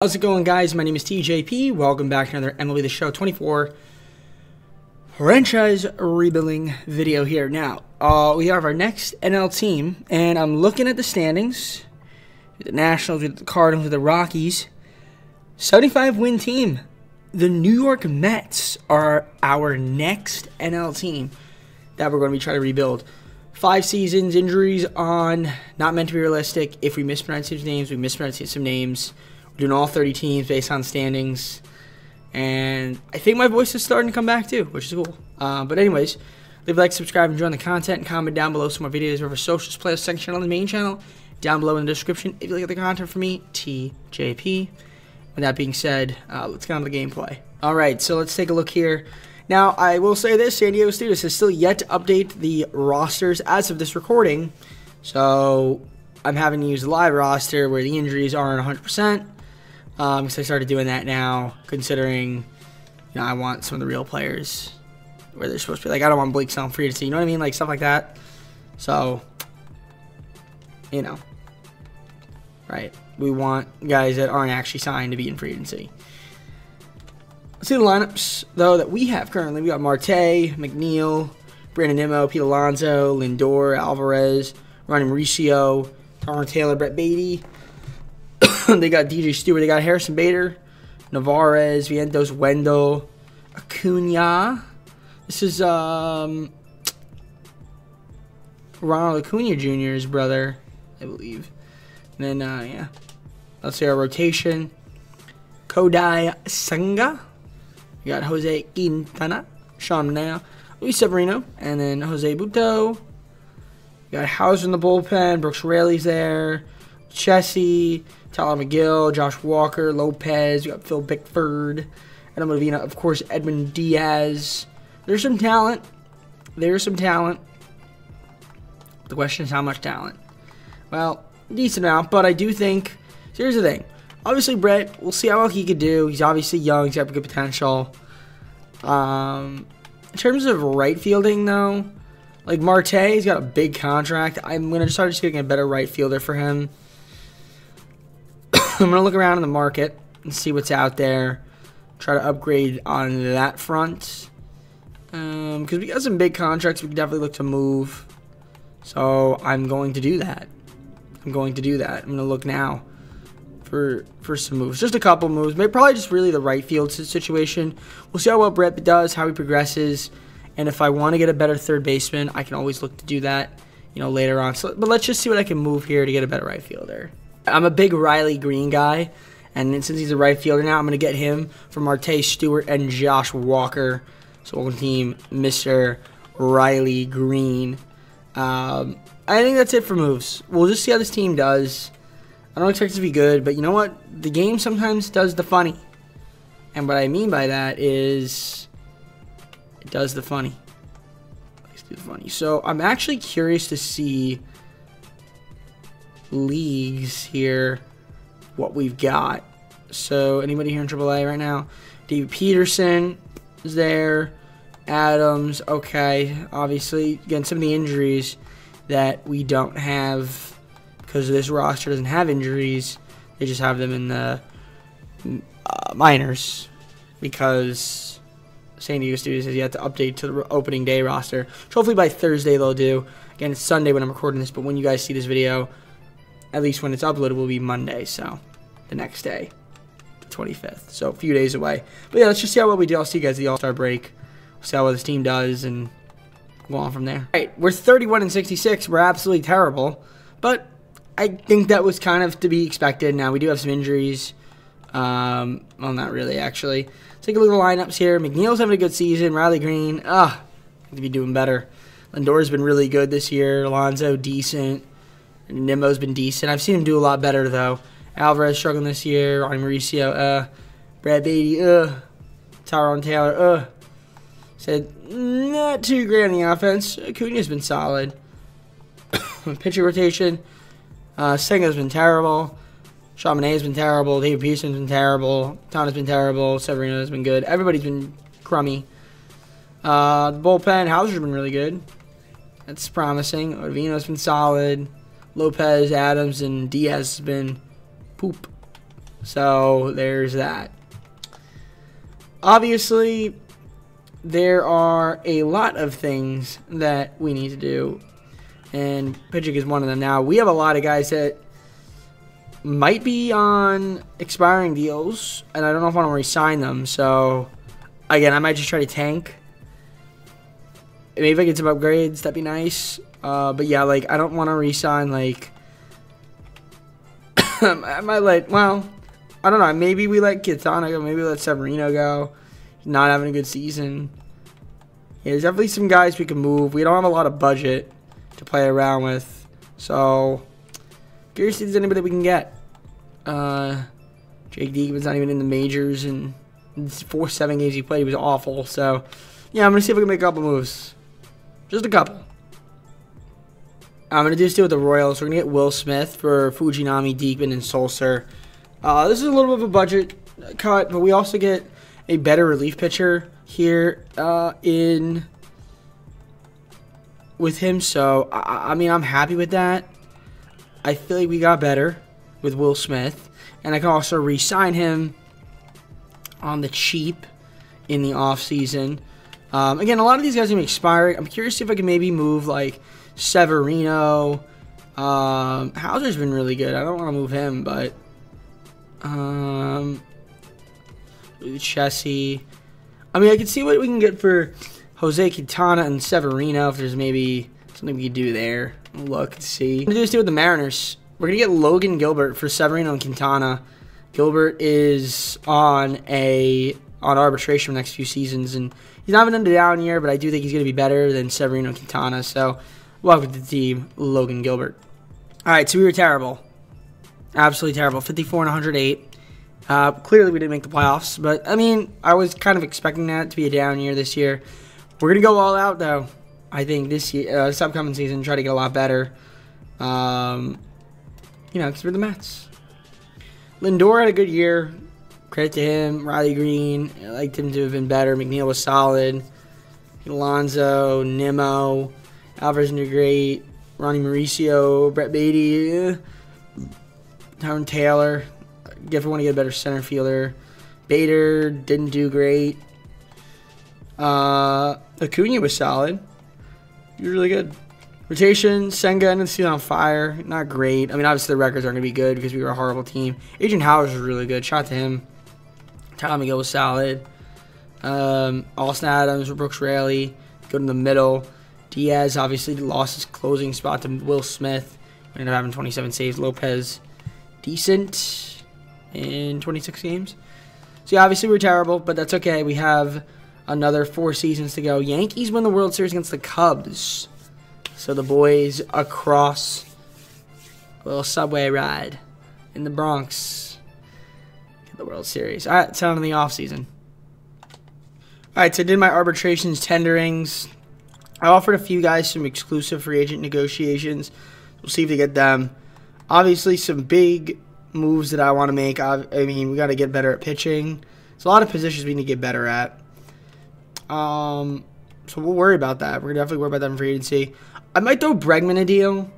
How's it going, guys? My name is TJP. Welcome back to another MLB The Show 24 franchise rebuilding video here. Now, uh, we have our next NL team, and I'm looking at the standings. The Nationals the Cardinals the Rockies. 75 win team. The New York Mets are our next NL team that we're going to be trying to rebuild. Five seasons, injuries on, not meant to be realistic. If we mispronounce some names, we mispronounce some names doing all 30 teams based on standings. And I think my voice is starting to come back too, which is cool. Uh, but anyways, leave a like, subscribe, enjoy the content, and comment down below some more videos over socials, playlist section on the main channel, down below in the description if you like the content from me, TJP. With that being said, uh, let's get on to the gameplay. All right, so let's take a look here. Now, I will say this, San Diego Studios has still yet to update the rosters as of this recording. So, I'm having to use the live roster where the injuries aren't 100%. Um, because I started doing that now, considering, you know, I want some of the real players where they're supposed to be. Like, I don't want Blake Snell free to see. You know what I mean? Like, stuff like that. So, you know, right? We want guys that aren't actually signed to be in free agency. Let's see the lineups, though, that we have currently. We got Marte, McNeil, Brandon Nimmo, Pete Alonso, Lindor, Alvarez, Ronny Mauricio, Tyler Taylor, Brett Baty, they got DJ Stewart. They got Harrison Bader, Narvaez, Vientos, Wendell, Acuna. This is um, Ronald Acuna Jr.'s brother, I believe. And then, uh, yeah. Let's see our rotation. Kodai Senga. We got Jose Quintana, Sean Manaea, Luis Severino, and then Jose Butto. We got Houser in the bullpen. Brooks Raley's there. Chessie, Tyler Megill, Josh Walker, Lopez, you got Phil Bickford, Adam Ottavino, of course, Edwin Diaz. There's some talent. There's some talent. The question is how much talent? Well, decent amount, but I do think. So here's the thing. Obviously, Brett, we'll see how well he could do. He's obviously young. He's got good potential. Um, in terms of right fielding, though, like Marte, he's got a big contract. I'm to start just getting a better right fielder for him. I'm to look around in the market and see what's out there. Try to upgrade on that front. Because um, we got some big contracts we can definitely look to move. So I'm going to do that. I'm going to do that. I'm to look now for for some moves. Just a couple moves. Maybe probably just really the right field situation. We'll see how well Brett does, how he progresses. And if I want to get a better third baseman, I can always look to do that, you know, later on. So, but let's just see what I can move here to get a better right fielder. I'm a big Riley Greene guy, and since he's a right fielder now, I'm going to get him from Marte Stewart and Josh Walker. So we'll team Mr. Riley Greene. Um, I think that's it for moves. We'll just see how this team does. I don't expect it to be good, but you know what? The game sometimes does the funny. And what I mean by that is it does the funny. Let's do the funny. So I'm actually curious to see leagues here what we've got. So anybody here in AAA right now? David Peterson is there. Adams, okay. Obviously, again, some of the injuries that we don't have because this roster doesn't have injuries. They just have them in the uh, minors because San Diego Studios has yet to update to the opening day roster. So hopefully by Thursday they'll do. Again, it's Sunday when I'm recording this, but when you guys see this video, at least when it's uploaded, will be Monday. So the next day, the 25th. So a few days away. But yeah, let's just see how well we do. I'll see you guys at the All Star break. see how well this team does and go on from there. All right, we're 31 and 66. We're absolutely terrible, but I think that was kind of to be expected. Now we do have some injuries. Um, well, not really actually. Let's take a look at the lineups here. McNeil's having a good season. Riley Greene, ah, to be doing better. Lindor's been really good this year. Alonso, decent. Nimmo's been decent. I've seen him do a lot better, though. Alvarez struggling this year. Ronny Mauricio, uh. Brad Baty, uh. Tyrone Taylor, uh. Said, not too great on the offense. Acuna's been solid. Pitcher rotation. Uh, Senga's been terrible. Manaea's been terrible. David Peterson's been terrible. Tana's been terrible. Severino's been good. Everybody's been crummy. Uh, the bullpen, Houser's been really good. That's promising. Ottavino's been solid. Lopez, Adams, and Diaz has been poop. So there's that. Obviously, there are a lot of things that we need to do, and pitching is one of them. Now, we have a lot of guys that might be on expiring deals, and I don't know if I want to resign them. So, again, I might just try to tank. Maybe if I get some upgrades, that'd be nice. Uh, but yeah, like I don't want to resign. Like I might let. Well, I don't know. Maybe we let Quintana go. Maybe let Severino go. He's not having a good season. Yeah, there's definitely some guys we can move. We don't have a lot of budget to play around with, so curious if there's anybody we can get. Uh, Jake Diekman's not even in the majors, and four seven games he played, he was awful. So, yeah, I'm gonna see if we can make a couple moves, just a couple. I'm gonna do this deal with the Royals. We're gonna get Will Smith for Fujinami, Diekman, and Sulser. Uh, this is a little bit of a budget cut, but we also get a better relief pitcher here uh, in with him. So I, I mean, I'm happy with that. I feel like we got better with Will Smith, and I can also re-sign him on the cheap in the off season. Um, again, a lot of these guys are gonna expire. I'm curious if I can maybe move like Severino. Um, Houser's been really good. I don't want to move him, but um, Chessie. I mean, I can see what we can get for Jose Quintana and Severino. If there's maybe something we could do there. Look and see. Gonna do this deal with the Mariners. We're gonna get Logan Gilbert for Severino and Quintana. Gilbert is on a on arbitration for the next few seasons, and he's not having a down year, but I do think he's gonna be better than Severino and Quintana. So Welcome to the team, Logan Gilbert. All right, so we were terrible. Absolutely terrible. 54 and 108. Uh, clearly, we didn't make the playoffs, but I mean, I was kind of expecting that to be a down year this year. We're gonna go all out though. I think this year, uh, this upcoming season, try to get a lot better. Um, you know, because we're the Mets. Lindor had a good year. Credit to him. Riley Greene, I liked him to have been better. McNeil was solid. Alonso, Nimmo. Alvarez and great. Ronny Mauricio, Brett Baty, eh. Tyrone Taylor. We want to get a better center fielder. Bader didn't do great. Uh, Acuna was solid. He was really good. Rotation, Senga ended the season on fire. Not great. I mean, obviously the records aren't going to be good because we were a horrible team. Adrian Howard was really good. Shout to him. Tyler Megill was solid. Um, Austin Adams, Brooks Raley. good in the middle. Diaz obviously lost his closing spot to Will Smith. Ended up having 27 saves. Lopez, decent in 26 games. So yeah, obviously we're terrible, but that's okay. We have another four seasons to go. Yankees win the World Series against the Cubs. So the boys across a little subway ride in the Bronx Get the World Series. All right, it's on in the off season. All right, so I did my arbitrations, tenderings, I offered a few guys some exclusive free agent negotiations. We'll see if they get them. Obviously, some big moves that I want to make. I, I mean, we got to get better at pitching. There's a lot of positions we need to get better at. Um, so we'll worry about that. We're gonna definitely worry about that in free agency. I might throw Bregman a deal.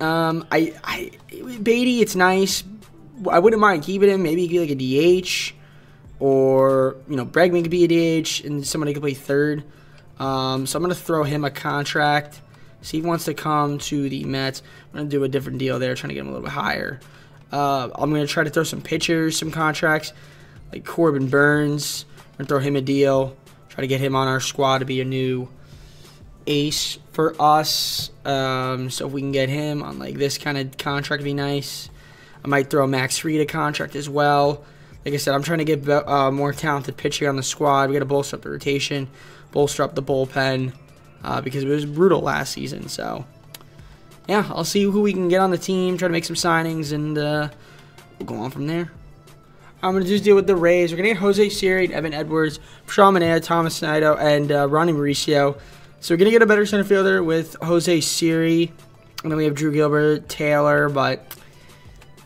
Um, I, I, Baty, it's nice. I wouldn't mind keeping him. Maybe he could be like a DH, or you know, Bregman could be a DH, and somebody could play third. Um, so I'm going to throw him a contract. See if he wants to come to the Mets. I'm going to do a different deal there, trying to get him a little bit higher. Uh, I'm going to try to throw some pitchers, some contracts, like Corbin Burnes. I'm going to throw him a deal. Try to get him on our squad to be a new ace for us. Um, so if we can get him on like this kind of contract, would be nice. I might throw Max Fried a contract as well. Like I said, I'm trying to get uh, more talented pitching on the squad. We got to bolster up the rotation bolster up the bullpen uh, because it was brutal last season. So, yeah, I'll see who we can get on the team, try to make some signings, and uh, we'll go on from there. I'm going to just deal with the Rays. We're going to get Jose Siri, Evan Edwards, Sean Manaea, Thomas Snido, and uh, Ronny Mauricio. So we're going to get a better center fielder with Jose Siri. And then we have Drew Gilbert, Taylor, but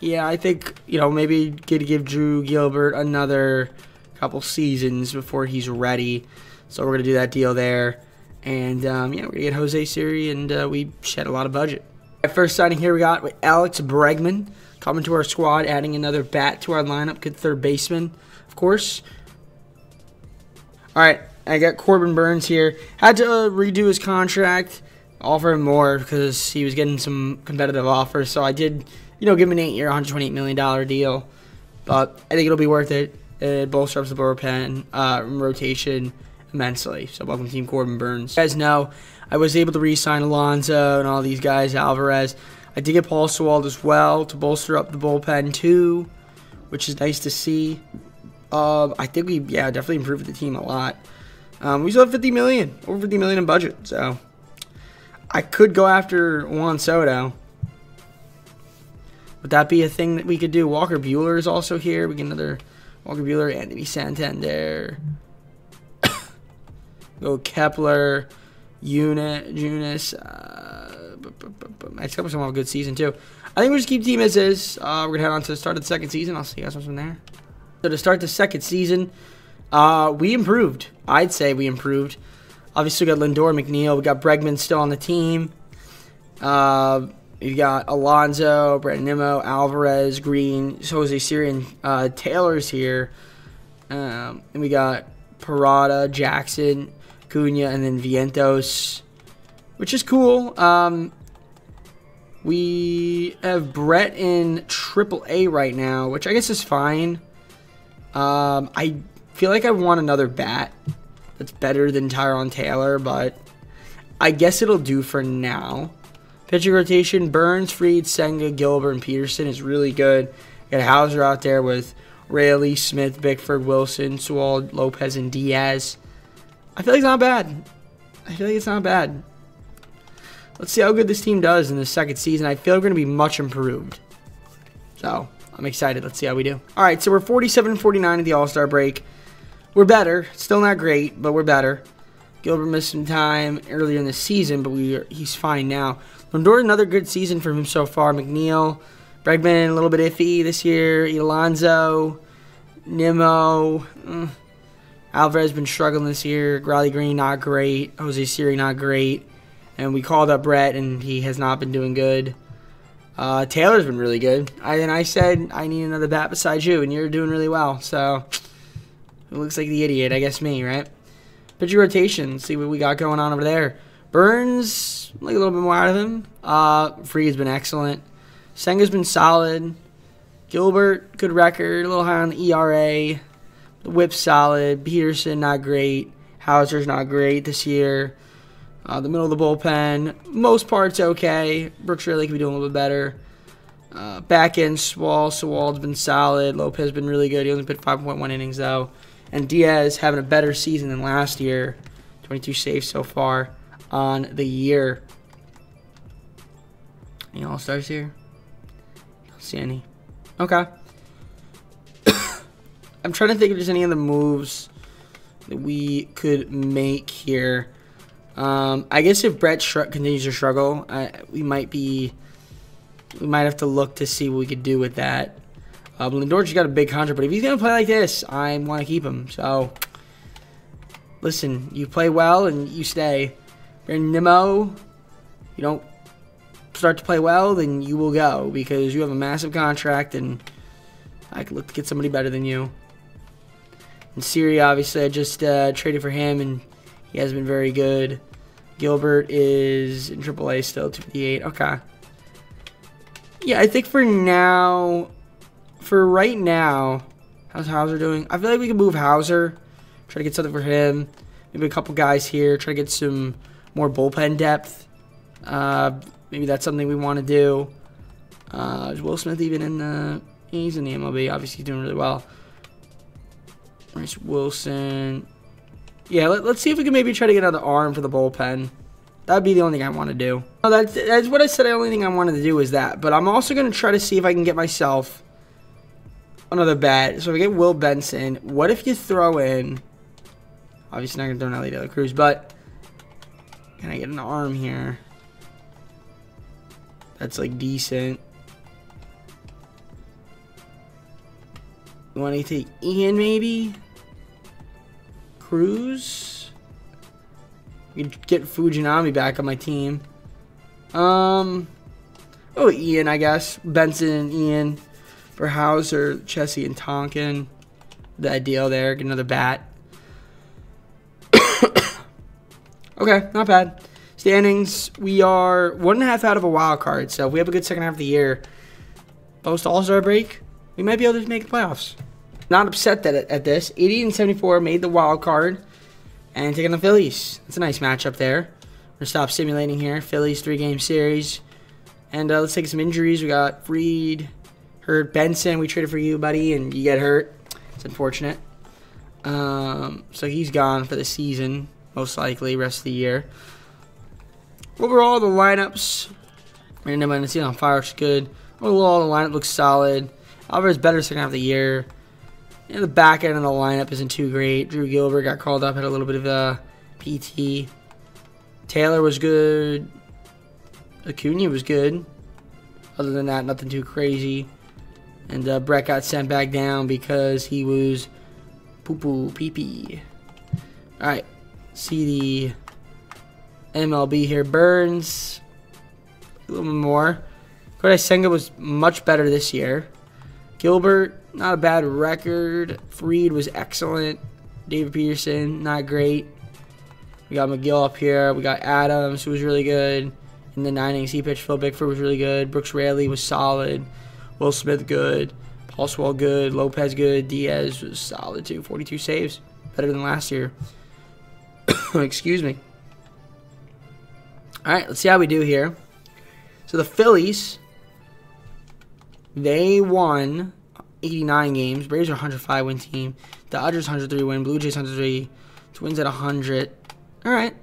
yeah, I think, you know, maybe to give Drew Gilbert another couple seasons before he's ready. So we're going to do that deal there. And um, yeah, we're going to get Jose Siri, and uh, we shed a lot of budget. First signing here we got Alex Bregman. coming to our squad, adding another bat to our lineup. Good third baseman, of course. All right, I got Corbin Burnes here. Had to uh, redo his contract, offer him more because he was getting some competitive offers. So I did, you know, give him an eight-year, $128 million deal. But I think it'll be worth it. It bolsters the bullpen uh, rotation immensely. So welcome Team Corbin Burnes. You guys know I was able to re-sign Alonso and all these guys, Alvarez. I did get Paul Sewald as well to bolster up the bullpen too, which is nice to see. Uh, I think we, yeah, definitely improved the team a lot. Um, we still have 50 million, over 50 million in budget, so I could go after Juan Soto. Would that be a thing that we could do? Walker Buehler is also here. We get another Walker Buehler, Anthony Santander. Go Kepler, Unit, Junis. Uh, I expect someone have a good season too. I think we just keep team as is. Uh, we're gonna head on to the start of the second season. I'll see you guys from there. So to start the second season, uh, we improved. I'd say we improved. Obviously, we got Lindor, McNeil. We got Bregman still on the team. Uh, we got Alonso, Brandon Nimmo, Alvarez, Greene, Jose Syrian, uh, Taylor's here. Um, and we got Parada, Jackson, Cunha, and then Vientos, which is cool. Um, we have Brett in Triple A right now, which I guess is fine. Um, I feel like I want another bat that's better than Tyrone Taylor, but I guess it'll do for now. Pitching rotation, Burnes, Fried, Senga, Gilbert, and Peterson is really good. got Houser out there with Raley, Smith, Bickford, Wilson, Sewald, Lopez, and Diaz. I feel like it's not bad. I feel like it's not bad. Let's see how good this team does in the second season. I feel we're going to be much improved. So, I'm excited. Let's see how we do. All right, so we're 47 49 at the All-Star break. We're better. Still not great, but we're better. Gilbert missed some time earlier in the season, but we are, he's fine now. Lindor, another good season for him so far. McNeil, Bregman, a little bit iffy this year. Alonso, Nimmo. Mm. Alvarez been struggling this year. Riley Greene not great. Jose Siri, not great. And we called up Brett, and he has not been doing good. Uh, Taylor's been really good. I, and I said, I need another bat besides you, and you're doing really well. So, it looks like the idiot. I guess me, right? Pitcher rotation. See what we got going on over there. Burnes, like a little bit more out of him. Uh, Free has been excellent. Senga's been solid. Gilbert, good record, a little high on the ERA. Whip solid. Peterson, not great. Houser's not great this year. Uh, the middle of the bullpen, most parts okay. Brooks Raley could be doing a little bit better. Uh, back end, Swall, Sewald's been solid. Lopez been really good. He only pitched 5.1 innings though. And Diaz having a better season than last year. 22 saves so far on the year. Any All Stars here? Don't see any. Okay. I'm trying to think if there's any other moves that we could make here. Um, I guess if Brett continues to struggle, I, we might be, we might have to look to see what we could do with that. Uh, Lindor's got a big contract, but if he's gonna play like this, I want to keep him. So, listen, you play well and you stay. Brandon Nimmo, you don't start to play well, then you will go because you have a massive contract and I could look to get somebody better than you. And Siri, obviously, I just uh, traded for him and he has been very good. Gilbert is in AAA still, 258. Okay. Yeah, I think for now, for right now, how's Houser doing? I feel like we can move Houser, try to get something for him. Maybe a couple guys here, try to get some more bullpen depth. Uh, maybe that's something we want to do. Uh, is Will Smith even in the? He's in the MLB. Obviously, he's doing really well. Where's Wilson? Yeah, let, us see if we can maybe try to get another arm for the bullpen. That'd be the only thing I want to do. That's, that's what I said. The only thing I wanted to do is that. But I'm also going to try to see if I can get myself another bat. So if we get Will Benson. What if you throw in... Obviously not going to throw in Elly De La Cruz, but... Can I get an arm here? That's like decent. You want to take Ian maybe? Cruz? We get Fujinami back on my team. Um, Oh, Ian, I guess. Benson and Ian for Houser, Chessie and Tonkin. The ideal there. Get another bat. okay, not bad. Standings, we are one and a half out of a wild card. So if we have a good second half of the year, post All Star break, we might be able to make the playoffs. Not upset that at this. 80 and 74 made the wild card, and taking the Phillies. It's a nice matchup there. We're stop simulating here. Phillies three game series, and uh, let's take some injuries. We got Fried, hurt Benson. We traded for you, buddy, and you get hurt. It's unfortunate. Um, so he's gone for the season, most likely, rest of the year. Overall, the lineups, Random and on fire is good. Overall, the lineup looks solid. Alvarez better second half of the year. The back end of the lineup isn't too great. Drew Gilbert got called up, had a little bit of a PT. Taylor was good. Acuna was good. Other than that, nothing too crazy. And uh, Brett got sent back down because he was poo poo pee pee. Alright. See the MLB here. Burnes. A little more. Kodai Senga was much better this year. Gilbert, not a bad record. Fried was excellent. David Peterson, not great. We got Megill up here. We got Adams, who was really good. In the nine innings he pitched, Phil Bickford was really good. Brooks Raley was solid. Will Smith good. Paul Swell good. Lopez good. Diaz was solid too. 42 saves. Better than last year. Excuse me. All right, let's see how we do here. So the Phillies they won 89 games. Braves are 105 win team. The Dodgers 103 win. Blue Jays 103. Twins at 100. All right.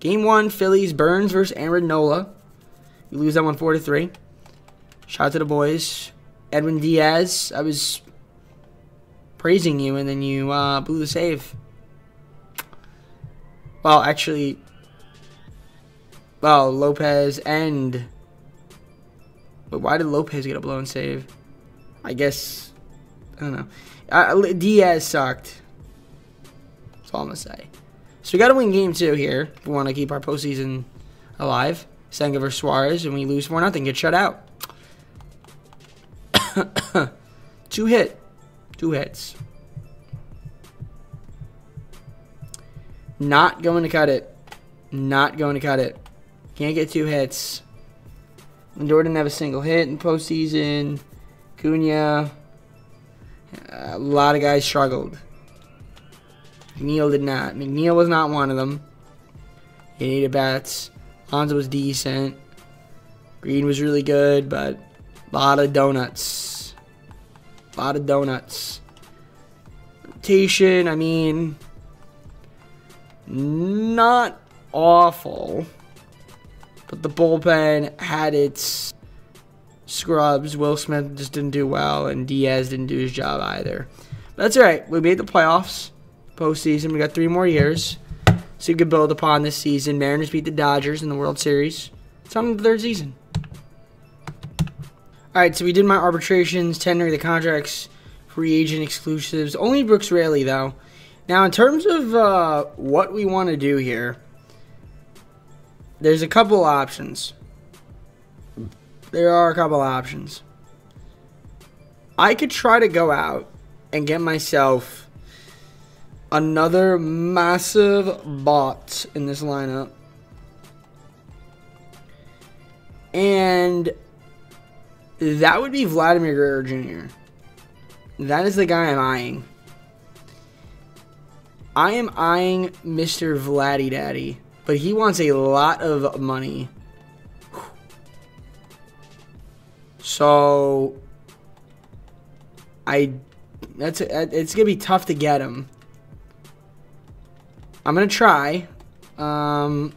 Game one, Phillies Burnes versus Aaron Nola. You lose that one four to three. Shout out to the boys. Edwin Diaz, I was praising you, and then you uh, blew the save. Well, actually, well, Lopez and but why did Lopez get a blown save? I guess I don't know. Uh, Diaz sucked. That's all I'm gonna say. So we got to win game two here. We want to keep our postseason alive. Senga versus Suarez, and we lose four nothing. Get shut out. two hit, two hits. Not going to cut it. Not going to cut it. Can't get two hits. Lindor didn't have a single hit in postseason. Cunha. A lot of guys struggled. McNeil did not. McNeil was not one of them. He needed bats. Hansa was decent. Greene was really good, but a lot of donuts. A lot of donuts. Rotation, I mean, not awful. But the bullpen had its scrubs. Will Smith just didn't do well, and Diaz didn't do his job either. But that's all right. We made the playoffs, postseason. We got three more years, so you can build upon this season. Mariners beat the Dodgers in the World Series. It's on the third season. All right, so we did my arbitrations, tendering the contracts, free agent exclusives. Only Brooks Raley, though. Now, in terms of uh, what we want to do here, there's a couple options. There are a couple options. I could try to go out and get myself another massive bot in this lineup. And that would be Vladimir Guerrero Jr. That is the guy I'm eyeing. I am eyeing Mr. Vladdy Daddy. But he wants a lot of money. So I that's it's gonna be tough to get him. I'm gonna try, um,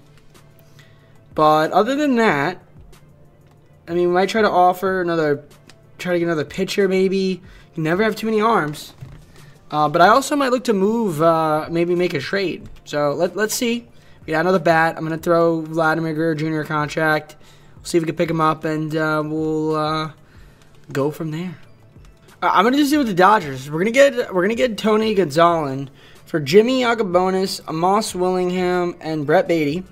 but other than that, I mean, we might try to offer another, try to get another pitcher. Maybe you never have too many arms, uh, but I also might look to move, uh, maybe make a trade. So let let's see. We got another bat. I'm going to throw Vladimir Guerrero Jr. a contract. We'll see if we can pick him up, and uh, we'll uh, go from there. Uh, I'm going to just do with the Dodgers. We're going to get we're going to get Tony Gonzalez for Jimmy Agabonis, Amos Willingham, and Brett Baty.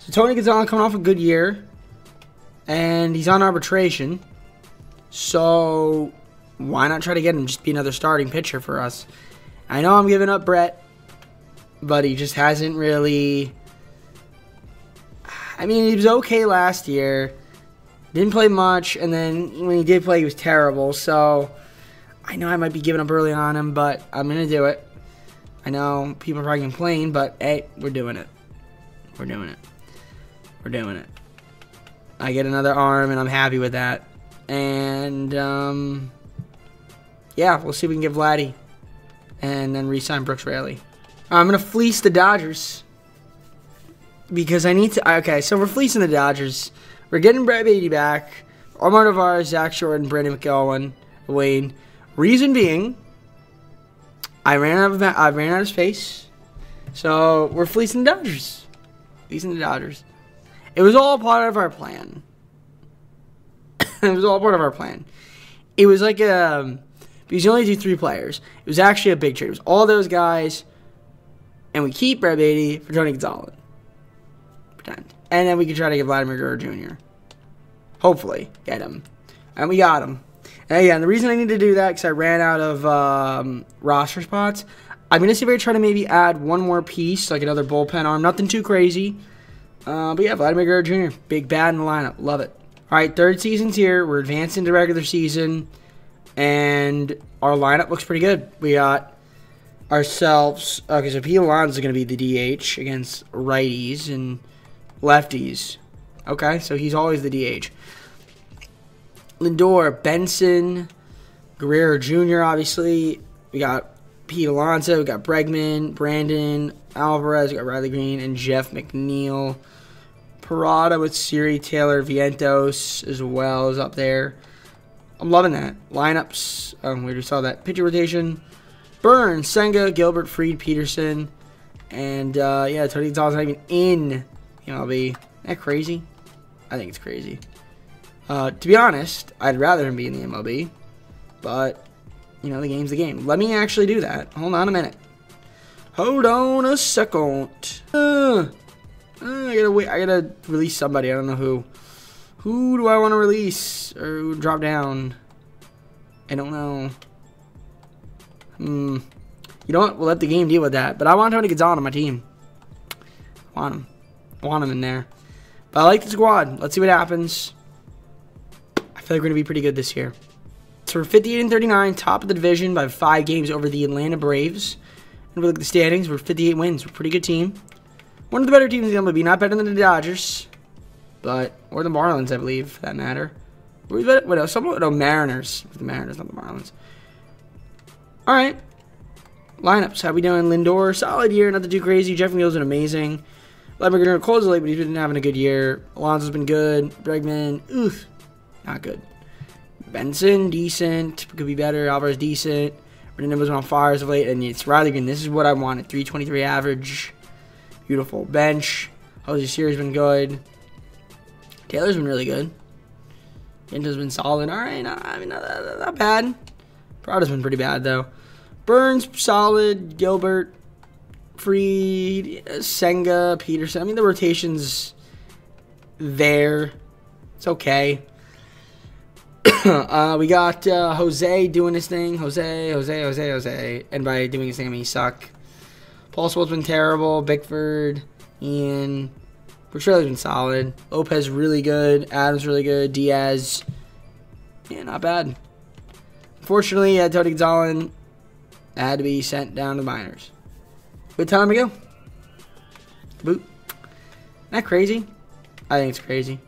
So Tony Gonzalez coming off a good year. and he's on arbitration. So why not try to get him just be another starting pitcher for us? I know I'm giving up Brett, but he just hasn't really. I mean, he was okay last year. Didn't play much, and then when he did play, he was terrible. So I know I might be giving up early on him, but I'm gonna do it. I know people are probably complaining, but hey, we're doing it. We're doing it. We're doing it. I get another arm, and I'm happy with that. And um, yeah, we'll see if we can get Vladdy, and then re-sign Brooks Raley. I'm gonna fleece the Dodgers because I need to. Okay, so we're fleecing the Dodgers. We're getting Brad Baty back. Omar Narvaez, Zach Shorten, Brandon McElwain, Wayne. Reason being, I ran out of I ran out of space, so we're fleecing the Dodgers. Fleecing the Dodgers. It was all part of our plan. it was all part of our plan. It was like a um, because you only do three players. It was actually a big trade. It was all those guys, and we keep Brad Baty for Tony Gonzalez. Pretend, and then we could try to get Vladimir Guerrero Jr. Hopefully, get him, and we got him. And and the reason I need to do that because I ran out of um, roster spots. I'm gonna see if I try to maybe add one more piece, like another bullpen arm. Nothing too crazy. Uh, but yeah, Vladimir Guerrero Jr. Big bad in the lineup. Love it. All right, third season's here. We're advancing to regular season, and our lineup looks pretty good. We got ourselves. Okay, so Pete Alonso is going to be the DH against righties and lefties. Okay, so he's always the DH. Lindor, Benson, Guerrero Jr. Obviously, we got Pete Alonso, we got Bregman, Brandon Alvarez, we got Riley Greene, and Jeff McNeil. Parada with Siri Taylor Vientos as well is up there. I'm loving that. Lineups, um, we already saw that. Pitcher rotation. Burnes, Senga, Gilbert, Fried, Peterson. And, uh, yeah, Tony Gonzalez not even in MLB. That crazy? I think it's crazy. Uh, to be honest, I'd rather him be in the MLB. But, you know, the game's the game. Let me actually do that. Hold on a minute. Hold on a second. Uh, I gotta wait. I gotta release somebody. I don't know who. Who do I want to release or drop down? I don't know. Hmm. You know what? We'll let the game deal with that. But I want Tony Gonzalez on my team. I want him. Want him in there. But I like the squad. Let's see what happens. I feel like we're going to be pretty good this year. So we're 58 and 39, top of the division by five games over the Atlanta Braves. And we look at the standings. We're 58 wins. We're a pretty good team. One of the better teams in the MLB. Not better than the Dodgers. But, or the Marlins, I believe, for that matter. What, what else? Some, no, Mariners. The Mariners, not the Marlins. All right. Lineups. How we doing? Lindor, solid year. Nothing too crazy. Jeff McNeil's been amazing. Ledman going to close late, but he's been having a good year. Alonso's been good. Bregman, oof, not good. Benson, decent. Could be better. Alvarez, decent. Brendan was on fire as of late, and it's Riley Greene. This is what I wanted. 323 average. Beautiful bench. Jose Siri's been good. Taylor's been really good. Pinto's been solid. All right, not, I mean, not, not, not bad. Parada's been pretty bad, though. Burnes, solid. Gilbert, Fried, Senga, Peterson. I mean, the rotation's there. It's okay. uh, we got uh, Jose doing his thing. Jose, Jose, Jose, Jose. And by doing his thing, I mean suck. Paul Swole's been terrible. Bickford, Ian. Portrayal's been solid. Lopez really good. Adams really good. Diaz, yeah, not bad. Unfortunately, yeah, Tony Gonzalez had to be sent down to minors. Good time to go. Boot. That crazy? I think it's crazy.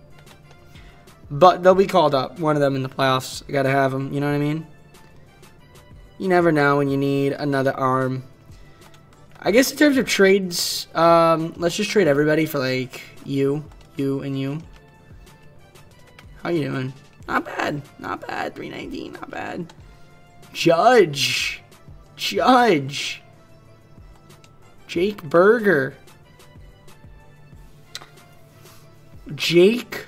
But they'll be called up. One of them in the playoffs. I gotta have them. You know what I mean? You never know when you need another arm. I guess in terms of trades, um, let's just trade everybody for like you, you, and you. How you doing? Not bad. Not bad. 319. Not bad. Judge. Judge. Jake Burger. Jake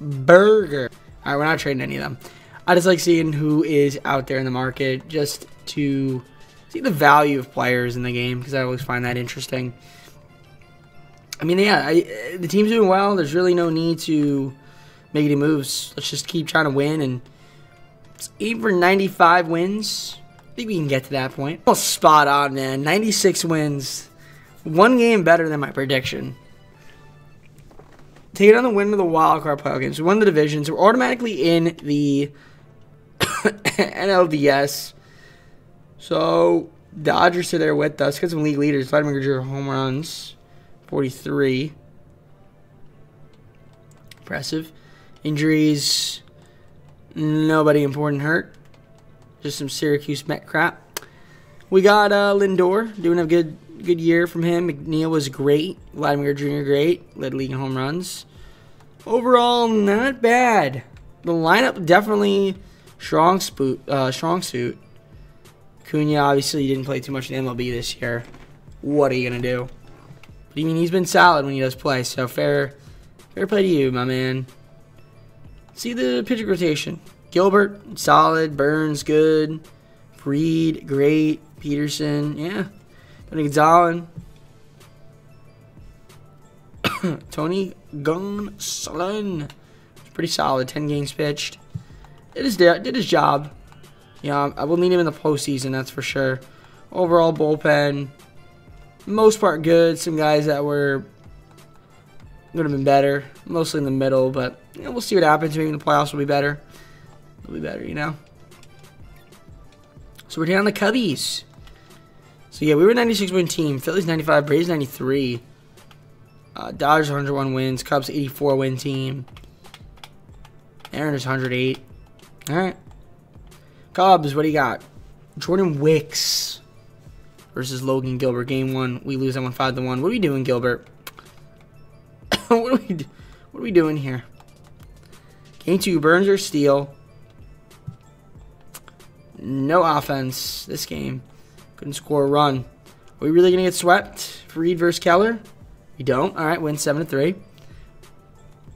Burger. All right, we're not trading any of them. I just like seeing who is out there in the market just to see the value of players in the game because I always find that interesting. I mean, yeah, I, the team's doing well. There's really no need to make any moves. Let's just keep trying to win. And 8 for 95 wins. Think we can get to that point. Spot on, man. 96 wins. One game better than my prediction. Take it on the win of the wild card Pelicans. We won the divisions. We're automatically in the NLDS. So Dodgers are there with us. Got some league leaders. Vladimir Guerrero home runs, 43. Impressive. Injuries. Nobody important hurt. Just some Syracuse Met crap. We got uh, Lindor doing a good good year from him. McNeil was great. Vladimir Jr. great. Led league in home runs. Overall, not bad. The lineup definitely strong, spoot, uh, strong suit. Cunha obviously didn't play too much in MLB this year. What are you gonna do? But I mean, he's been solid when he does play. So fair, fair play to you, my man. See the pitcher rotation. Gilbert, solid. Burnes, good. Fried, great. Peterson, yeah. Tony Gonzalez. Tony Gonsolin. Pretty solid. 10 games pitched. Did his, did his job. Yeah, I will need him in the postseason, that's for sure. Overall bullpen, most part good. Some guys that were would have been better, mostly in the middle, but you know, we'll see what happens. Maybe the playoffs will be better. It'll be better, you know. So we're down the Cubbies. So yeah, we were 96 win team. Phillies 95, Braves 93. Uh, Dodgers 101 wins. Cubs 84 win team. Mariners 108. All right. Cubs, what do you got? Jordan Wicks versus Logan Gilbert. Game one, we lose that one five to one. What are we doing, Gilbert? what are we? What are we doing here? Game two, Burnes or Steele. No offense this game. Couldn't score a run. Are we really gonna get swept? Reed versus Keller? We don't. All right, win seven to three.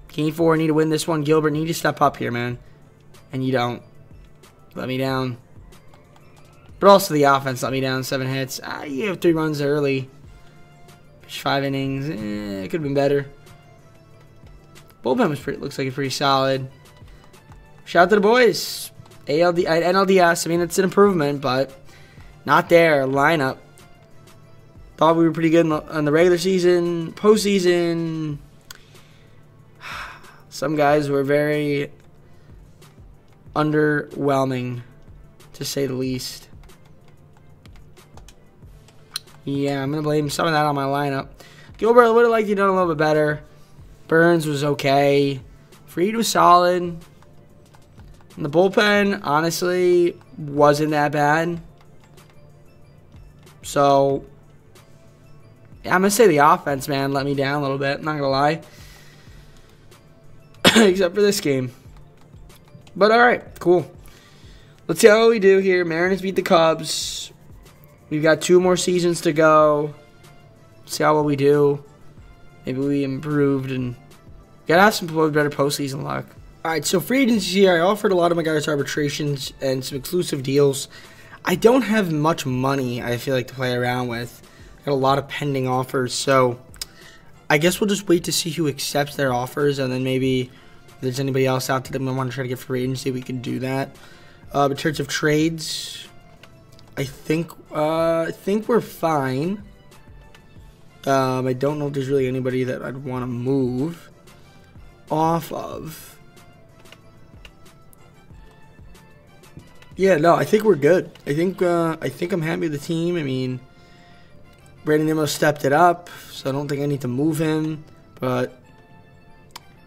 Game four, need to win this one. Gilbert, need to step up here, man. And you don't. Let me down. But also the offense let me down. Seven hits. Ah, you have three runs early. Five innings. Eh, it could have been better. Bullpen was pretty, looks like it's pretty solid. Shout out to the boys. ALD, NLDS. I mean, it's an improvement, but not there. Lineup. Thought we were pretty good in the, in the regular season. Postseason. Some guys were very underwhelming, to say the least. Yeah, I'm going to blame some of that on my lineup. Gilbert would have liked to done a little bit better. Burnes was okay. Fried was solid. The bullpen, honestly, wasn't that bad. So, I'm going to say the offense, man, let me down a little bit. I'm not going to lie. Except for this game. But all right, cool. Let's see how we do here. Mariners beat the Cubs. We've got two more seasons to go. See how well we do. Maybe we improved and gotta have some better postseason luck. All right, so free agency here. I offered a lot of my guys arbitrations and some exclusive deals. I don't have much money. I feel like to play around with. I got a lot of pending offers, so I guess we'll just wait to see who accepts their offers, and then maybe if there's anybody else out there that we want to try to get free agency, we can do that. Uh, in terms of trades, I think uh, I think we're fine. Um, I don't know if there's really anybody that I'd want to move off of. Yeah, no, I think we're good. I think uh, I think I'm happy with the team. I mean, Brandon Nimmo stepped it up, so I don't think I need to move him. But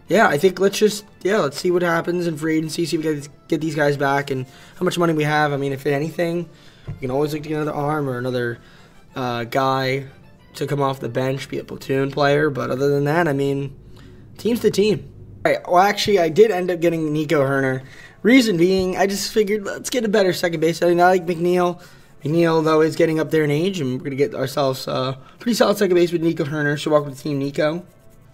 yeah, I think let's just yeah, let's see what happens in free agency. See if we get get these guys back and how much money we have. I mean, if anything, we can always look to get another arm or another uh, guy to come off the bench, be a platoon player. But other than that, I mean, team's the team. All right, well, actually, I did end up getting Nico Hoerner. Reason being, I just figured let's get a better second base. I mean, I like McNeil. McNeil, though, is getting up there in age, and we're going to get ourselves a uh, pretty solid second base with Nico Hoerner. So welcome to team, Nico.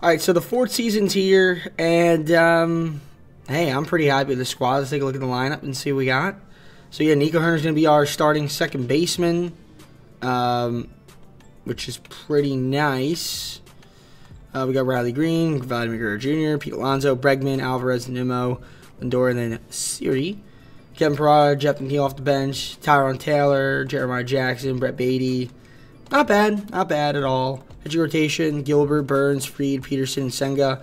All right, so the fourth season's here, and um, hey, I'm pretty happy with the squad. Let's take a look at the lineup and see what we got. So yeah, Nico Hoerner's going to be our starting second baseman, um, which is pretty nice. Uh, we got Riley Greene, Vladimir Guerrero Jr., Pete Alonso, Bregman, Alvarez, Nimmo, Lindor, and then Siri. Kevin Parada, Jeff McNeil off the bench, Tyrone Taylor, Jeremiah Jackson, Brett Baty. Not bad, not bad at all. Pitching rotation, Gilbert, Burnes, Fried, Peterson, Senga,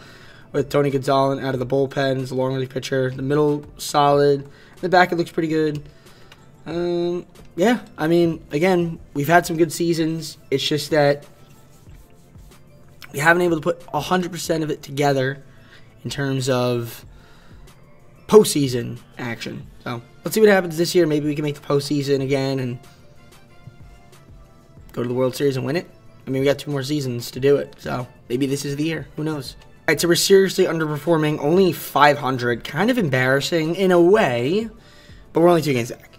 with Tony Gonzalez out of the bullpens, long relief pitcher. The middle, solid. The back, it looks pretty good. Um, yeah, I mean, again, we've had some good seasons. It's just that we haven't been able to put 100% of it together in terms of postseason action. So let's see what happens this year. Maybe we can make the postseason again and go to the World Series and win it. I mean, we got two more seasons to do it, so maybe this is the year. Who knows? All right, so we're seriously underperforming. Only 500. Kind of embarrassing in a way, but we're only two games back.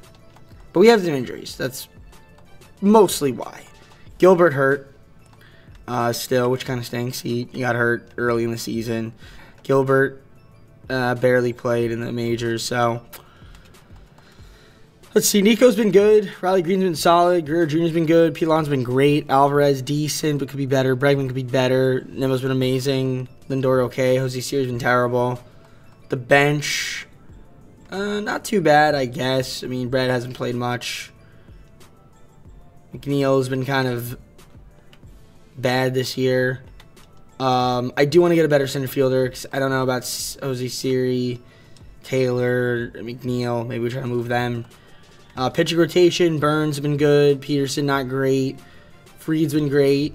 But we have some injuries. That's mostly why. Gilbert hurt uh, still, which kind of stinks. He, he got hurt early in the season. Gilbert uh, barely played in the majors, so let's see. Nico's been good. Riley Greene's been solid. Guerrero Jr.'s been good. Pilon's been great. Alvarez decent, but could be better. Bregman could be better. Nimmo's been amazing. Lindor okay. Jose Siri's been terrible. The bench, uh, not too bad, I guess. I mean, Brad hasn't played much. McNeil's been kind of bad this year. Um, I do want to get a better center fielder because I don't know about Jose Siri, Taylor, McNeil. Maybe we try to move them. Uh, pitching rotation, Burnes has been good. Peterson not great. Fried's been great.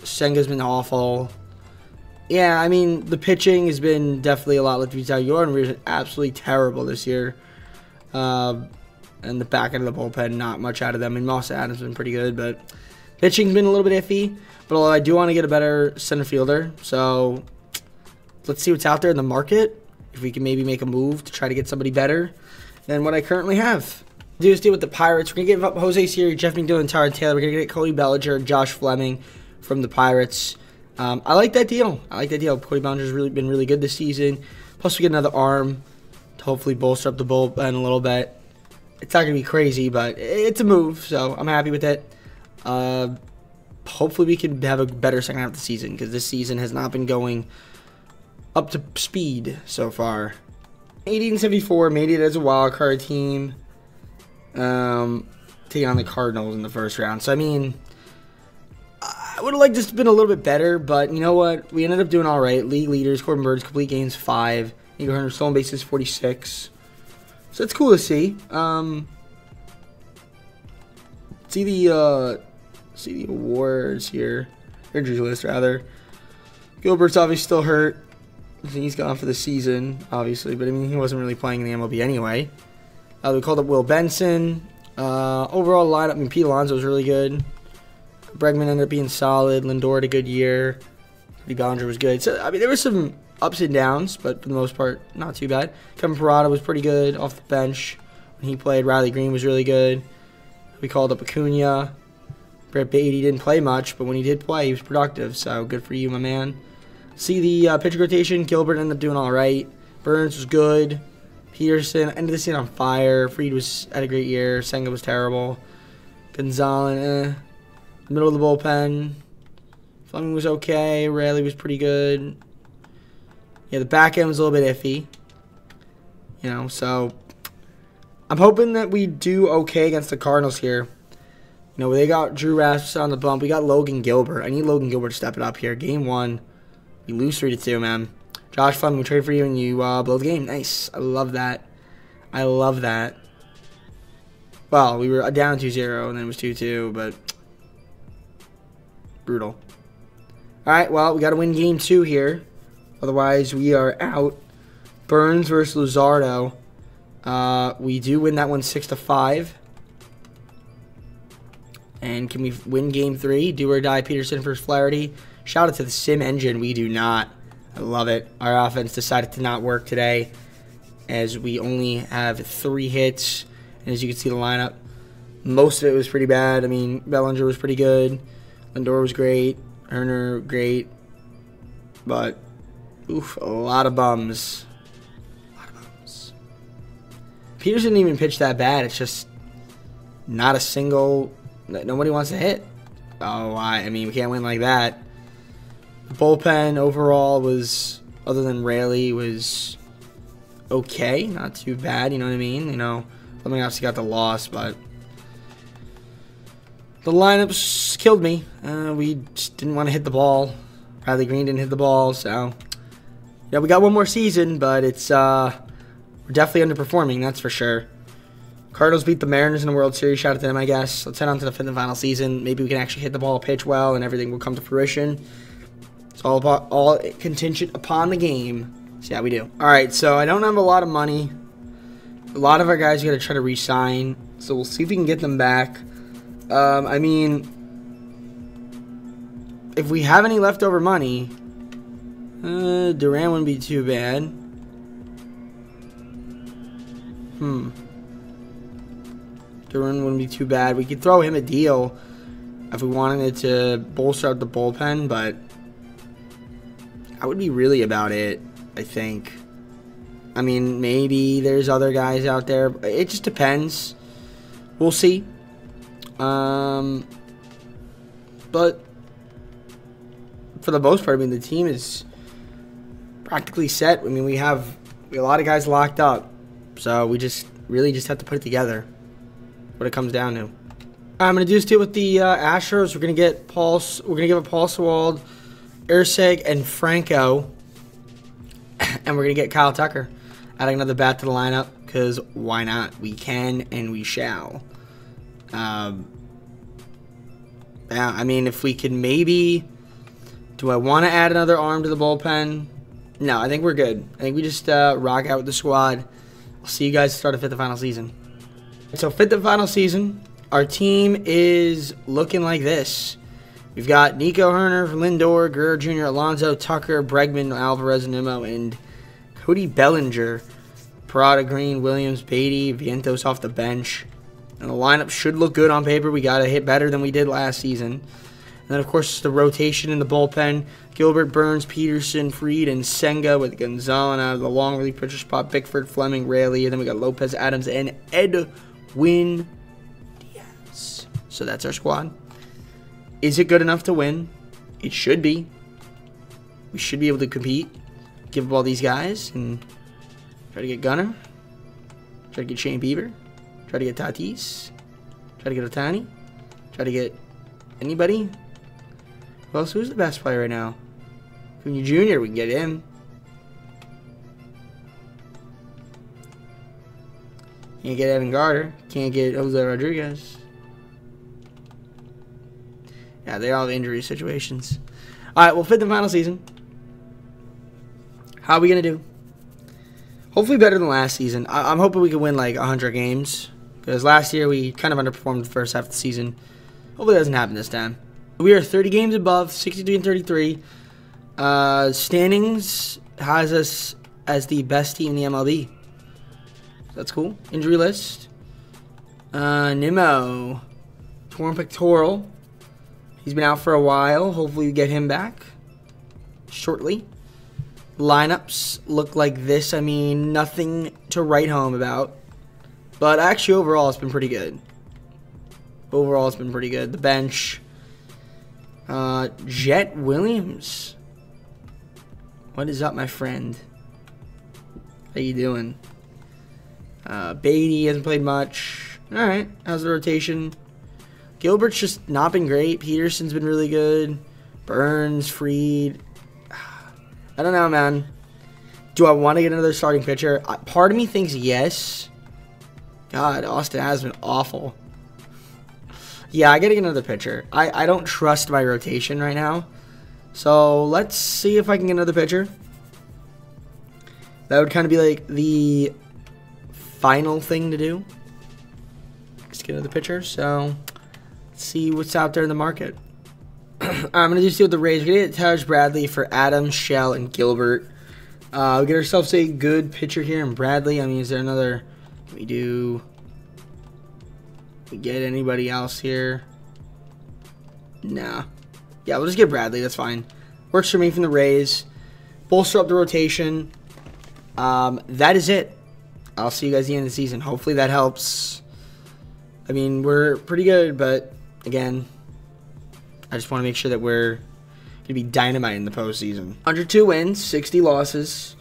Senga's been awful. Yeah, I mean the pitching has been definitely a lot like Vital Jordan was absolutely terrible this year. Uh, and the back end of the bullpen, not much out of them. I mean Moss Adams has been pretty good, but pitching's been a little bit iffy. But I do want to get a better center fielder, so let's see what's out there in the market. If we can maybe make a move to try to get somebody better than what I currently have. Do this deal with the Pirates. We're gonna give up Jose Siri, Jeff McNeil, Tyler Taylor. We're gonna get Cody Bellinger, Josh Fleming from the Pirates. Um, I like that deal. I like that deal. Cody Bellinger's really been really good this season. Plus, we get another arm to hopefully bolster up the bullpen a little bit. It's not gonna be crazy, but it's a move, so I'm happy with it. Uh, hopefully, we can have a better second half of the season because this season has not been going up to speed so far. 1874 made it as a wild card team. Um, taking on the Cardinals in the first round. So I mean, I would have liked this to been a little bit better, but you know what? We ended up doing all right. League leaders, Corbin Burnes, complete games five. Nico Hoerner stolen bases 46. So it's cool to see. Um, see the uh, see the awards here, injury list rather. Gilbert's obviously still hurt. He's gone for the season, obviously, but I mean he wasn't really playing in the MLB anyway. Uh, we called up Will Benson. Uh, overall lineup, I mean Pete Alonso was really good. Bregman ended up being solid. Lindor had a good year. Bellinger was good. So I mean there were some ups and downs, but for the most part, not too bad. Kevin Parada was pretty good off the bench when he played. Riley Greene was really good. We called up Acuna. Brett Baty didn't play much, but when he did play, he was productive. So good for you, my man. See the uh, pitcher rotation. Gilbert ended up doing all right. Burnes was good. Peterson ended the season on fire. Fried was had a great year. Senga was terrible. Gonzalez, eh. Middle of the bullpen. Fleming was okay. Raley was pretty good. Yeah, the back end was a little bit iffy. You know, so I'm hoping that we do okay against the Cardinals here. You know, they got Drew Rasmussen on the bump. We got Logan Gilbert. I need Logan Gilbert to step it up here. Game one, we lose three to two, man. Josh Fleming, we trade for you and you uh, blow the game. Nice. I love that. I love that. Well, we were down 2-0 and then it was 2-2, but brutal. All right, well, we got to win game two here. Otherwise, we are out. Burnes versus Luzardo. Uh, we do win that one 6 to 5. And can we win game three? Do or die Peterson versus Flaherty. Shout out to the Sim Engine. We do not. I love it. Our offense decided to not work today as we only have three hits. And as you can see the lineup, most of it was pretty bad. I mean, Bellinger was pretty good. Lindor was great. Hoerner, great. But, oof, a lot of bums. A lot of bums. Peters didn't even pitch that bad. It's just not a single. Nobody wants to hit. Oh, I, I mean, we can't win like that. The bullpen overall was, other than Raley, was okay, not too bad. You know what I mean? You know, mean, obviously got the loss, but the lineups killed me. Uh, we just didn't want to hit the ball. Riley Greene didn't hit the ball, so yeah, we got one more season, but it's uh, we're definitely underperforming. That's for sure. Cardinals beat the Mariners in the World Series. Shout out to them, I guess. Let's head on to the fifth and final season. Maybe we can actually hit the ball, pitch well, and everything will come to fruition. It's all about all contingent upon the game. See how we do. All right, so I don't have a lot of money. A lot of our guys are gonna try to re-sign, so we'll see if we can get them back. Um, I mean, if we have any leftover money, uh, Duran wouldn't be too bad. Hmm. Duran wouldn't be too bad. We could throw him a deal if we wanted to bolster out the bullpen, but that would be really about it, I think. I mean, maybe there's other guys out there. It just depends. We'll see. Um, but for the most part, I mean, the team is practically set. I mean, we have a lot of guys locked up. So we just really just have to put it together. What it comes down to. I'm gonna do this deal with the uh, Astros. We're gonna get Paul. We're gonna give up Paul Sewald, Irseg, and Franco, and we're gonna get Kyle Tucker. Adding another bat to the lineup because why not? We can and we shall. Um, yeah, I mean, if we could maybe. Do I want to add another arm to the bullpen? No, I think we're good. I think we just uh, rock out with the squad. I'll see you guys start a fifth and final season. So fifth and final season, our team is looking like this. We've got Nico Hoerner, Lindor, Guerrero Jr., Alonso, Tucker, Bregman, Alvarez, Nimmo, and Cody Bellinger. Parada, Greene, Williams, Baty, Vientos off the bench. And the lineup should look good on paper. We got to hit better than we did last season. And then, of course, the rotation in the bullpen. Gilbert, Burnes, Peterson, Fried, and Senga with Gonzalez out of the long relief pitcher spot. Bickford, Fleming, Raley. And then we got Lopez, Adams, and Diaz. So that's our squad. Is it good enough to win? It should be. We should be able to compete. Give up all these guys and try to get Gunner. Try to get Shane Bieber. Try to get Tatis. Try to get Ohtani. Try to get anybody. Who else? Who's the best player right now? Jr. We can get him. Can't get Evan Carter. Can't get Jose Rodriguez. Yeah, they all have injury situations. All right, well, fifth and final season. How are we gonna do? Hopefully better than last season. I- am hoping we can win like 100 games because last year we kind of underperformed the first half of the season. Hopefully, it doesn't happen this time. We are 30 games above, 63 and 33. Uh, standings has us as the best team in the MLB. That's cool. Injury list. Uh, Nimmo, torn pectoral. He's been out for a while. Hopefully, we get him back shortly. Lineups look like this. I mean, nothing to write home about. But actually, overall, it's been pretty good. Overall, it's been pretty good. The bench. Uh, Jett Williams. What is up, my friend? How you doing? Uh, Baty hasn't played much. All right, how's the rotation? Gilbert's just not been great. Peterson's been really good. Burnes, Fried. I don't know, man. Do I want to get another starting pitcher? Part of me thinks yes. God, Austin has been awful. Yeah, I gotta get another pitcher. I, I don't trust my rotation right now. So let's see if I can get another pitcher. That would kind of be like the final thing to do. Let's get another pitcher. So let's see what's out there in the market. I'm gonna just deal with the Rays. We're gonna get Taj Bradley for Adam, Shell, and Gilbert. Uh, we get ourselves a good pitcher here in Bradley. I mean, is there another? We do? we get anybody else here? Nah. Yeah, we'll just get Bradley. That's fine. Works for me from the Rays. Bolster up the rotation. Um, that is it. I'll see you guys at the end of the season. Hopefully that helps. I mean, we're pretty good, but again, I just want to make sure that we're Gonna be dynamite in the postseason. 102 wins, 60 losses.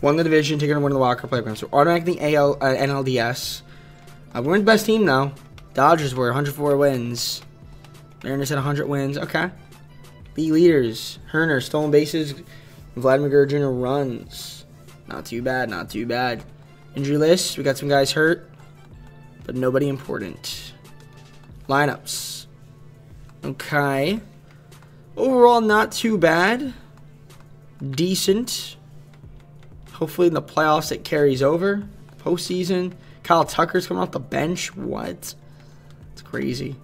Won the division, taking one of the Walker Playground. So automatically AL, uh, NLDS. Uh, we weren't the best team though. Dodgers were 104 wins. Mariners had 100 wins. Okay. B leaders. Hoerner, stolen bases. Vladimir Guerrero Jr. runs. Not too bad, not too bad. Injury list. We got some guys hurt. But nobody important. Lineups. Okay. Overall, not too bad. Decent. Hopefully in the playoffs it carries over. Postseason. Kyle Tucker's coming off the bench. What? It's crazy.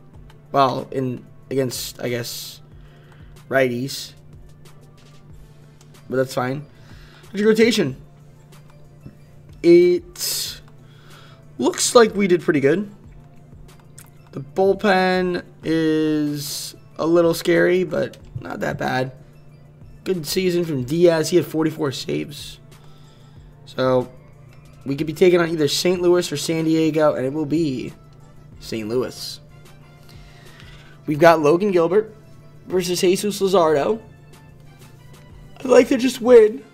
Well, in against I guess righties. But that's fine. Your rotation? It looks like we did pretty good. The bullpen is a little scary, but not that bad. Good season from Diaz. He had 44 saves. So we could be taking on either St. Louis or San Diego, and it will be St. Louis. We've got Logan Gilbert versus Jesus Luzardo. I'd like to just win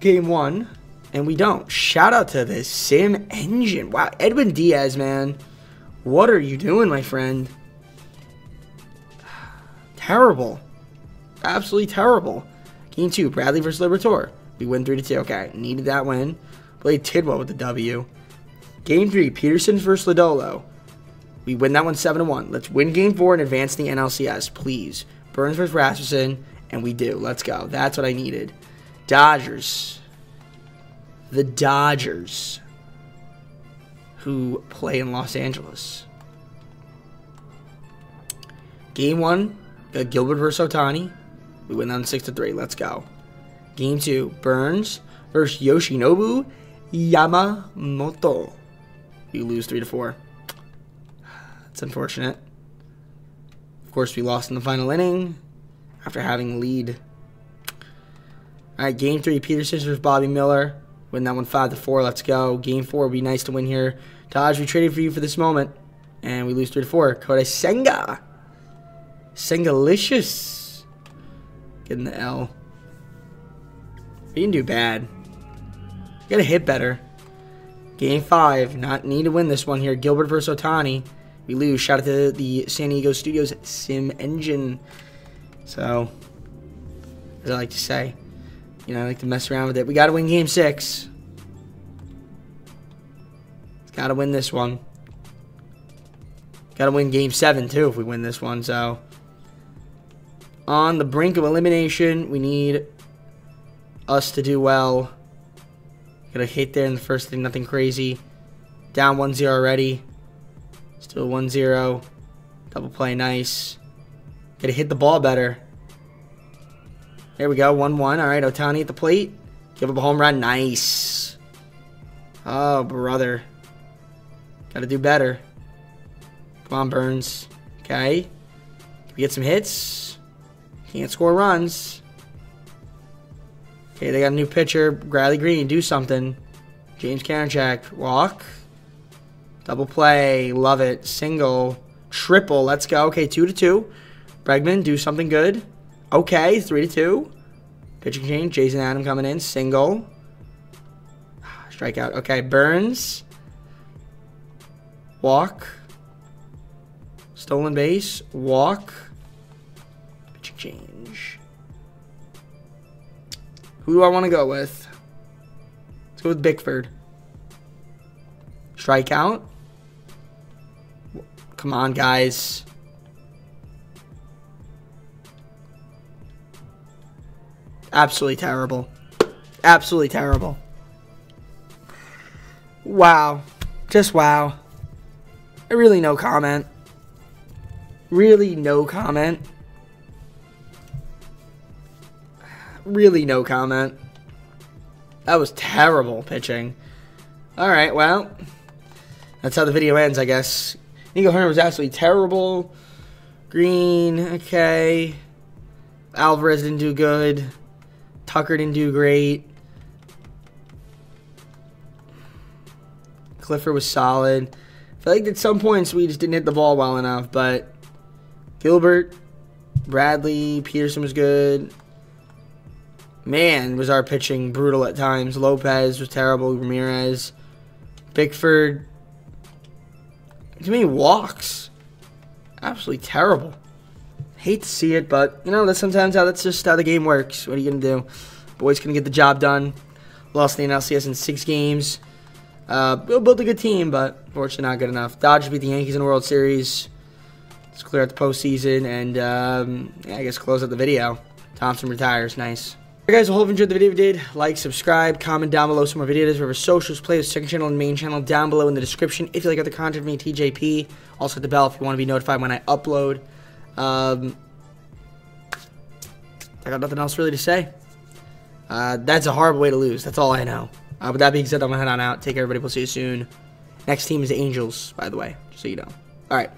game one, and we don't. Shout out to the Sim Engine. Wow, Edwin Diaz, man. What are you doing, my friend? Terrible. Absolutely terrible. Game two, Bradley versus Liberatore. We win 3 to 2. Okay, needed that win. Blade Tidwell with the W. Game three, Peterson versus Lodolo. We win that one 7 to 1. Let's win game four and advance the NLCS, please. Burnes versus Rasmussen, and we do. Let's go. That's what I needed. Dodgers. The Dodgers, who play in Los Angeles. Game one, Gilbert versus Ohtani. We win that 6 to 3. Let's go. Game two, Burnes versus Yoshinobu Yamamoto. We lose 3 to 4. It's unfortunate. Of course, we lost in the final inning after having lead. All right, game three, Peterson versus Bobby Miller. Win that one 5 to 4. Let's go. Game four would be nice to win here. Taj, we traded for you for this moment. And we lose 3 to 4. Kodai Senga. Sengalicious. Getting the L. We didn't do bad. Gotta hit better. Game five. Not need to win this one here. Gilbert versus Ohtani. We lose. Shout out to the San Diego Studios Sim Engine. So, as I like to say, you know, I like to mess around with it. We gotta win game six. Gotta win this one. Gotta win game seven, too, if we win this one. So, on the brink of elimination, we need us to do well. Got a hit there in the first thing, nothing crazy. Down 1 0 already. Still 1 0. Double play, nice. Gotta hit the ball better. There we go, 1 1. All right, Ohtani at the plate. Give up a home run, nice. Oh, brother. Gotta do better. Come on, Burnes. Okay. Can we get some hits? Can't score runs. Okay, they got a new pitcher. Bradley Green, do something. James Karinchak, walk. Double play, love it. Single, triple, let's go. Okay, two to two. Bregman, do something good. Okay, three to two. Pitching change, Jason Adam coming in, single. Strikeout. Okay, Burnes. Walk. Stolen base, walk. Pitching change. Who do I want to go with? Let's go with Bickford. Strikeout. Come on, guys. Absolutely terrible. Absolutely terrible. Wow. Just wow. Really no comment. Really no comment. Really no comment. That was terrible pitching. Alright, well. That's how the video ends, I guess. Nico Hoerner was absolutely terrible. Greene, okay. Alvarez didn't do good. Tucker didn't do great. Clifford was solid. I feel like at some points we just didn't hit the ball well enough, but Gilbert Bradley, Peterson was good. Man, was our pitching brutal at times. Lopez was terrible. Ramirez. Bickford. Too many walks. Absolutely terrible. Hate to see it, but you know that's sometimes how that's just how the game works. What are you gonna do? Boys gonna get the job done. Lost the NLCS in six games. Uh, we'll build a good team, but unfortunately not good enough. Dodgers beat the Yankees in the World Series. Let's clear out the postseason and um, yeah, I guess close out the video. Thompson retires. Nice. Alright guys, I hope you enjoyed the video. If you did, like, subscribe, comment down below some more videos. Our socials, play the second channel and main channel down below in the description. If you like other content from me, TJP. Also hit the bell if you want to be notified when I upload. Um, I got nothing else really to say. Uh, that's a horrible way to lose. That's all I know. Uh, with that being said, I'm going to head on out. Take care, everybody. We'll see you soon. Next team is the Angels, by the way, just so you know. All right.